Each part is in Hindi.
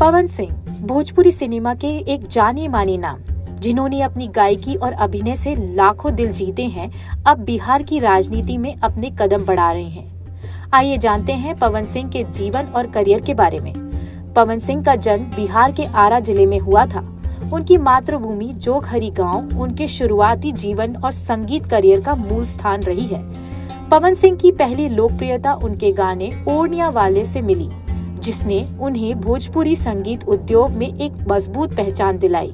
पवन सिंह, भोजपुरी सिनेमा के एक जाने माने नाम, जिन्होंने अपनी गायकी और अभिनय से लाखों दिल जीते हैं, अब बिहार की राजनीति में अपने कदम बढ़ा रहे हैं। आइए जानते हैं पवन सिंह के जीवन और करियर के बारे में। पवन सिंह का जन्म बिहार के आरा ज़िले में हुआ था। उनकी मातृभूमि जोगहरी गाँव, उनके शुरुआती जीवन और संगीत करियर का मूल स्थान रही है। पवन सिंह की पहली लोकप्रियता उनके गाने ओढ़निया वाले से मिली। जिसने उन्हें भोजपुरी संगीत उद्योग में एक मज़बूत पहचान दिलाई।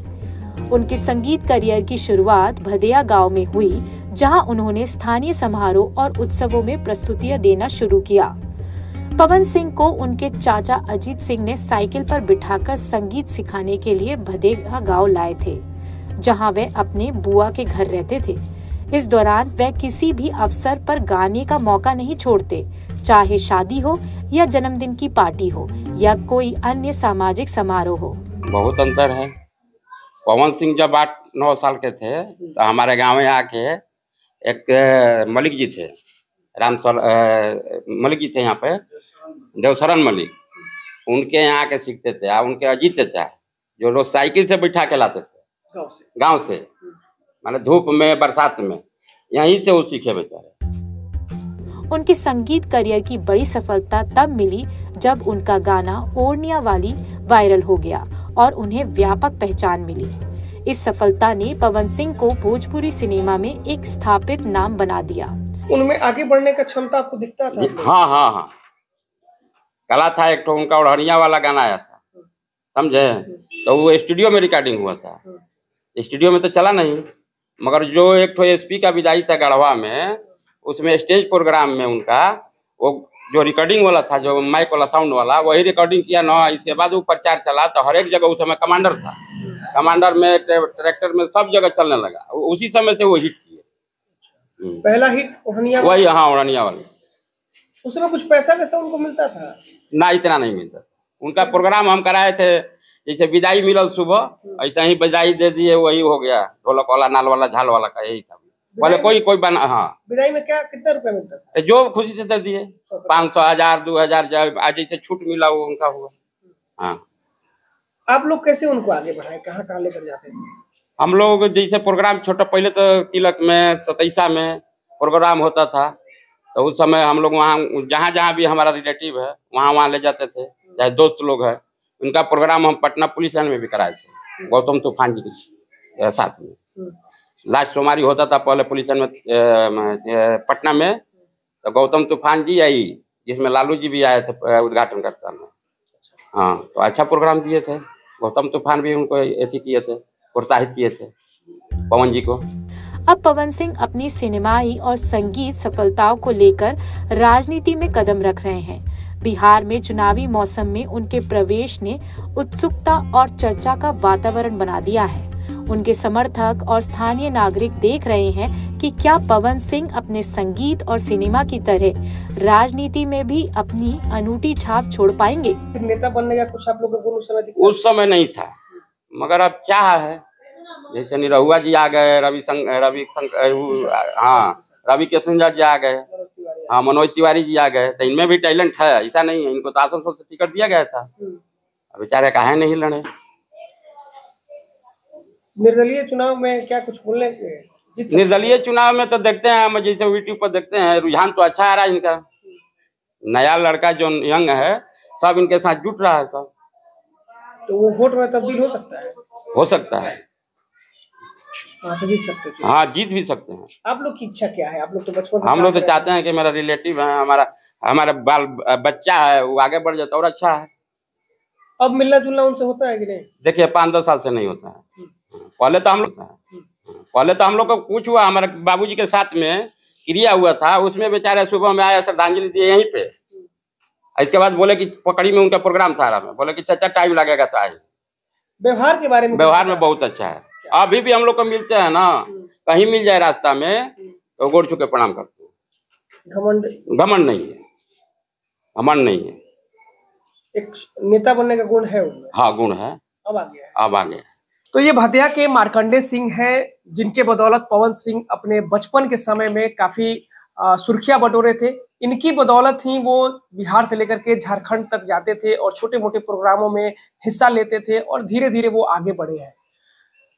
उनके संगीत करियर की शुरुआत भदेया गाँव में हुई, जहाँ उन्होंने स्थानीय समारोह और उत्सवों में प्रस्तुतियाँ देना शुरू किया। पवन सिंह को उनके चाचा अजीत सिंह ने साइकिल पर बिठाकर संगीत सिखाने के लिए भदेया गाँव लाए थे, जहाँ वे अपने बुआ के घर रहते थे। इस दौरान वह किसी भी अवसर पर गाने का मौका नहीं छोड़ते चाहे शादी हो या जन्मदिन की पार्टी हो या कोई अन्य सामाजिक समारोह हो। बहुत अंतर है। पवन सिंह जब आठ नौ साल के थे तो हमारे गाँव में आके एक मलिक जी थे। राम सर मलिक जी थे यहाँ पे देवशरण मलिक। उनके यहाँ के सीखते थे और उनके अजीत चचा जो लोग साइकिल से बैठा के लाते थे गाँव से। गाँव से माने धूप में बरसात में यहीं से वो सीखे बेचारे। उनके संगीत करियर की बड़ी सफलता तब मिली जब उनका गाना ओढ़निया वाली वायरल हो गया और उन्हें व्यापक पहचान मिली। इस सफलता ने पवन सिंह को भोजपुरी सिनेमा में एक स्थापित नाम बना दिया। उनमें आगे बढ़ने का क्षमता आपको दिखता था? हाँ हाँ हाँ। कला था एक तो उनका उड़हनिया वाला गाना आया था। समझे? तो वो स्टूडियो में रिकॉर्डिंग हुआ था। स्टूडियो में तो चला नहीं मगर जो एक तो एसपी का विदाई था गढ़वा में उसमें स्टेज प्रोग्राम में उनका वो जो रिकॉर्डिंग वाला था जो माइक वाला साउंड वाला वही रिकॉर्डिंग किया ना इसके बाद वो प्रचार चला तो हर एक जगह उस समय कमांडर था। कमांडर में ट्रैक्टर में सब जगह चलने लगा। उसी समय से वो हिट किए। हम्म। पहला हिट ओढ़निया वही हाँ वाली। उसमें कुछ पैसा वैसा उनको मिलता था? ना इतना नहीं मिलता। उनका प्रोग्राम हम कराए थे जैसे विदाई मिलल सुबह ऐसा ही विदाई दे दिए वही हो गया। ढोलक वाला नाल वाला झाल वाला का यही था। बोले कोई कोई बना हाँ। विदाई में क्या कितना रुपया मिलता था? जो खुशी से दे दिए। पाँच सौ हज़ार दो हज़ार जब आज जैसे छूट मिला वो उनका हुआ। हाँ। आप लोग कैसे उनको आगे बढ़ाए? कहाँ कहाँ लेकर जाते थे? हम लोग जैसे प्रोग्राम छोटा पहले तो तिलक में सतैसा में प्रोग्राम होता था। तो उस समय हम लोग वहाँ जहाँ जहाँ भी हमारा रिलेटिव है वहाँ वहाँ ले जाते थे। चाहे दोस्त लोग है। उनका प्रोग्राम हम पटना पुलिस लाइन में भी कराए थे। गौतम तूफ़ान जी के साथ में। हम्म। लास्ट सोमवारी होता था पहले पुलिस में पटना में। तो गौतम तूफ़ान जी आई, जिसमें लालू जी भी आए थे उद्घाटन करता में हाँ तो अच्छा प्रोग्राम दिए थे। गौतम तूफ़ान भी उनको अथी किए थे, प्रोत्साहित किए थे, पवन जी को। अब पवन सिंह अपनी सिनेमाई और संगीत सफलताओं को लेकर राजनीति में कदम रख रहे हैं। बिहार में चुनावी मौसम में उनके प्रवेश ने उत्सुकता और चर्चा का वातावरण बना दिया है। उनके समर्थक और स्थानीय नागरिक देख रहे हैं कि क्या पवन सिंह अपने संगीत और सिनेमा की तरह राजनीति में भी अपनी अनूठी छाप छोड़ पाएँगे? नेता बनने का कुछ आप लोगों को उस समय उस समय नहीं था। मगर अब क्या है? जैसे निरहुआ जी आ गए रवि संग रवि संग हाँ रवि किशन जी आ गए मनोज तिवारी हाँ मनोज तिवारी जी आ गए तो इनमें भी टैलेंट है ऐसा नहीं है। इनको तो आसनसोल से टिकट दिया गया था। हम्म। बेचारे काहे नहीं लड़े? निर्दलीय चुनाव में क्या कुछ बोलने निर्दलीय चुनाव में तो देखते हैं हम जैसे यूट्यूब पर देखते हैं रुझान तो अच्छा आ रहा है इनका। नया लड़का जो यंग है सब इनके साथ जुट रहा है सब। तो वो वोट में तब्दील हो सकता है? हो सकता है। से जीत सकते हो हाँ जीत भी सकते हैं। आप लोग की इच्छा क्या है? आप लोग तो बचपन हम लोग तो चाहते हैं कि मेरा रिलेटिव है हमारा हमारा बाल बच्चा है वो आगे बढ़ जाता और अच्छा है। अब मिलना जुलना उनसे होता है कि नहीं? देखिए पाँच दस साल से नहीं होता है। पहले तो हम लोग पहले तो हम लोग को कुछ हुआ हमारे बाबूजी के साथ में क्रिया हुआ था उसमें बेचारे सुबह में आया श्रद्धांजलि दिए यहीं पे। इसके बाद बोले कि पकड़ी में उनका प्रोग्राम था में। बोले कि चाचा टाइम लगेगा तो आए व्यवहार के बारे में व्यवहार में बहुत अच्छा है। अभी भी हम लोग को मिलते हैं ना कहीं मिल जाए रास्ता में तो गोड़ छू के प्रणाम करते हैं। घमंड घमंड नहीं है। घमंड नहीं है। एक नेता बनने का गुण है हाँ गुण है। अब आ गया अब आगे है। तो ये भदिया के मार्कंडे सिंह हैं, जिनके बदौलत पवन सिंह अपने बचपन के समय में काफ़ी सुर्खियाँ बटोरे थे। इनकी बदौलत ही वो बिहार से लेकर के झारखंड तक जाते थे और छोटे मोटे प्रोग्रामों में हिस्सा लेते थे और धीरे धीरे वो आगे बढ़े हैं।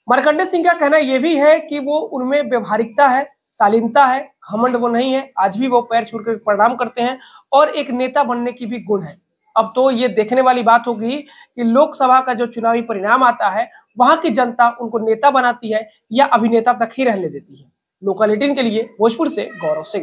मार्कंडे सिंह का कहना यह भी है कि वो उनमें व्यवहारिकता है, शालीनता है, घमंड वो नहीं है। आज भी वो पैर छूट कर प्रणाम करते हैं और एक नेता बनने की भी गुण है। अब तो ये देखने वाली बात होगी कि लोकसभा का जो चुनावी परिणाम आता है, वहाँ की जनता उनको नेता बनाती है या अभिनेता तक ही रहने देती है। लोकल एटीन के लिए भोजपुर से गौरव सिंह।